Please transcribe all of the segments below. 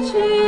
去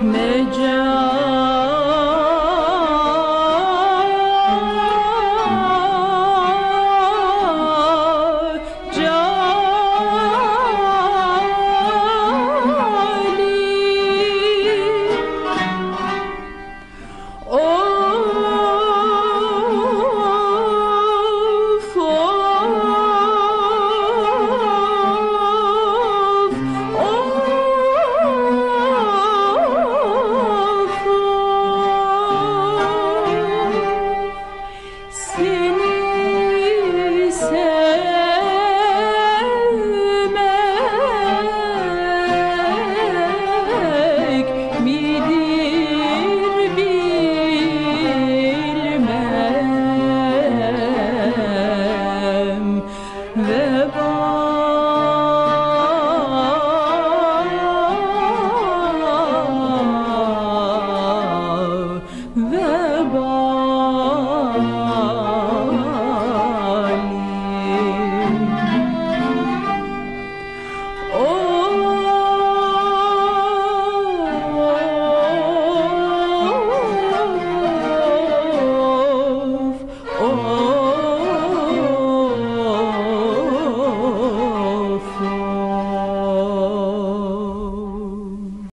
Major